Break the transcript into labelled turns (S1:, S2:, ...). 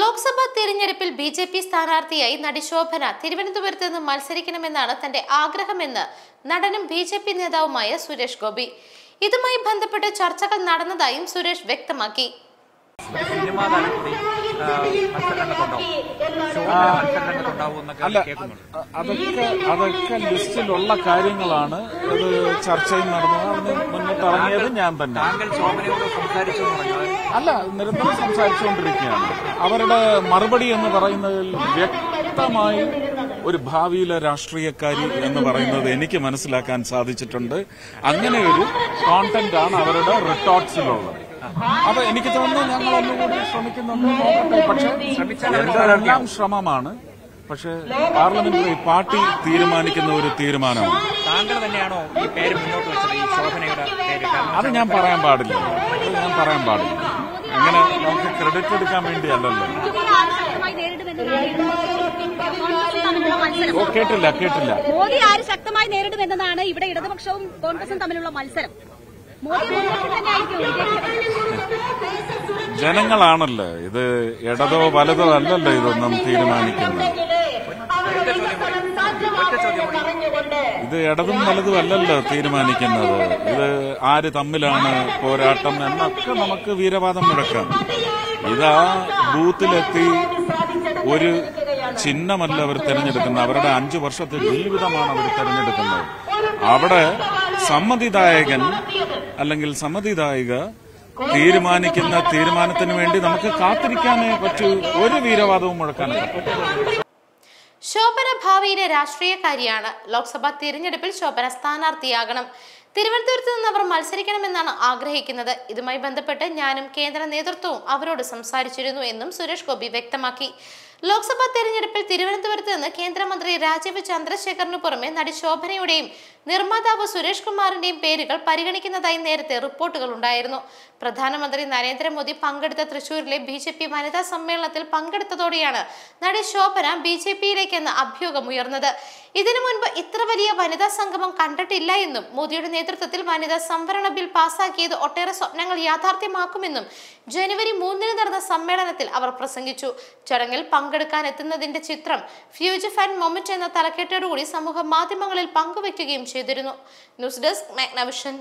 S1: ലോക്സഭാ തിരഞ്ഞെടുപ്പിൽ B J P സ്ഥാനാർത്ഥിയായി നടി ശോഭന തിരുവനന്തപുരത്ത് നിന്ന് മത്സരിക്കണമെന്നാണ് തന്റെ ആഗ്രഹമെന്ന് നടനും ബി ജെ പി നേതാവുമായ സുരേഷ് ഗോപി. ഇതുമായി ബന്ധപ്പെട്ട് ചർച്ചകൾ നടന്നതായും സുരേഷ് വ്യക്തമാക്കി.
S2: അല്ല അതൊക്കെ അതൊക്കെ ലിസ്റ്റിലുള്ള കാര്യങ്ങളാണ്. ഇത് ചർച്ചയും നടന്നത് അതിന് മുന്നിട്ടിറങ്ങിയത് ഞാൻ തന്നെ.
S3: താങ്കൾ ശോഭനയോട് സംസാരിച്ചു എന്ന് പറഞ്ഞത്
S2: അല്ല നിരന്തരം സംസാരിച്ചുകൊണ്ടിരിക്കുകയാണ്. അവരുടെ മറുപടി എന്ന് പറയുന്നതിൽ വ്യക്തമായി ഒരു ഭാവിയിലെ രാഷ്ട്രീയക്കാരി എന്ന് പറയുന്നത് എനിക്ക് മനസ്സിലാക്കാൻ സാധിച്ചിട്ടുണ്ട്. അങ്ങനെ ഒരു കോണ്ടന്റ് ആണ് അവരുടെ റിട്ടോർട്സിലുള്ളത് അപ്പൊ എനിക്ക് തോന്നുന്നു ഞങ്ങൾ ഒന്നുകൂടി ശ്രമിക്കുന്നുണ്ട് നോക്കട്ടെ. പക്ഷെ എല്ലാം ശ്രമമാണ്. പക്ഷെ പാർലമെന്ററി പാർട്ടി തീരുമാനിക്കുന്ന ഒരു തീരുമാനമാണ്.
S3: താങ്കൾ തന്നെയാണോ ഈ പേര് മുന്നോട്ട് വെച്ചത്? ഈ ശോഭനയുടെ പേര്
S2: അത് ഞാൻ പറയാൻ പാടില്ല. അത് ഞാൻ പറയാൻ പാടില്ല. അങ്ങനെ നമുക്ക് ക്രെഡിറ്റ് എടുക്കാൻ വേണ്ടിയല്ലല്ലോ. കേട്ടില്ല കേട്ടില്ല.
S4: മോദി ആര് ശക്തമായി നേരിടുമെന്നതാണ് ഇവിടെ ഇടതുപക്ഷവും കോൺഗ്രസും തമ്മിലുള്ള മത്സരം.
S2: ജനങ്ങളാണല്ലോ? ഇത് ഇടതോ വലതോ അല്ലല്ലോ ഇതൊന്നും തീരുമാനിക്കുന്നത്. ഇത് ഇടതും വലതും അല്ലല്ലോ തീരുമാനിക്കുന്നത്. ഇത് ആര് തമ്മിലാണ് പോരാട്ടം എന്നൊക്കെ നമുക്ക് വീരവാദം മുഴക്കാം. ഇതാ ബൂത്തിലെത്തി ഒരു ചിഹ്നമല്ല അവർ തിരഞ്ഞെടുക്കുന്നത്. അവരുടെ അഞ്ചു വർഷത്തെ ജീവിതമാണ് അവർ തിരഞ്ഞെടുക്കുന്നത്. അവിടെ സമ്മതിദായകൻ അല്ലെങ്കിൽ സമ്മതിദായിക തീരുമാനിക്കുന്ന തീരുമാനത്തിന് വേണ്ടി നമുക്ക് കാത്തിരിക്കാനേ പറ്റൂ. ഒരു വീരവാദവും മുഴക്കാനൊക്കെ പറ്റും.
S1: ശോഭന ഭാവിയിലെ രാഷ്ട്രീയക്കാരിയാണ്. ലോക്സഭാ തിരഞ്ഞെടുപ്പിൽ ശോഭന സ്ഥാനാർത്ഥിയാകണം. തിരുവനന്തപുരത്ത് നിന്ന് അവർ മത്സരിക്കണമെന്നാണ് ആഗ്രഹിക്കുന്നത്. ഇതുമായി ബന്ധപ്പെട്ട് ഞാനും കേന്ദ്ര നേതൃത്വവും അവരോട് സംസാരിച്ചിരുന്നു എന്നും സുരേഷ് ഗോപി വ്യക്തമാക്കി. ലോക്സഭാ തെരഞ്ഞെടുപ്പിൽ തിരുവനന്തപുരത്ത് നിന്ന് കേന്ദ്രമന്ത്രി രാജീവ് ചന്ദ്രശേഖറിനു പുറമെ നടി ശോഭനയുടെയും നിർമ്മാതാവ് സുരേഷ് കുമാറിന്റെയും പേരുകൾ പരിഗണിക്കുന്നതായി നേരത്തെ റിപ്പോർട്ടുകൾ ഉണ്ടായിരുന്നു. പ്രധാനമന്ത്രി നരേന്ദ്രമോദി പങ്കെടുത്ത തൃശൂരിലെ ബി ജെ പി വനിതാ സമ്മേളനത്തിൽ പങ്കെടുത്തതോടെയാണ് നടി ശോഭന ബി ജെ പിയിലേക്കെന്ന അഭ്യൂഹം ഉയർന്നത് ഇതിനു മുൻപ് ഇത്ര വലിയ വനിതാ സംഗമം കണ്ടിട്ടില്ല എന്നും മോദിയുടെ നേതൃത്വത്തിൽ വനിതാ സംവരണ ബിൽ പാസാക്കിയത് ഒട്ടേറെ സ്വപ്നങ്ങൾ യാഥാർത്ഥ്യമാക്കുമെന്നും ജനുവരി മൂന്നിന് നടന്ന സമ്മേളനത്തിൽ അവർ പ്രസംഗിച്ചു. ചടങ്ങിൽ പങ്കെടുക്കാൻ എത്തുന്നതിന്റെ ചിത്രം ഫ്യൂച്ചർ ഫൻ മൊമെന്റ് എന്ന തലക്കെട്ടോടുകൂടി സമൂഹ മാധ്യമങ്ങളിൽ പങ്കുവയ്ക്കുകയും ചെയ്തിരുന്നു. News desk Magnavision.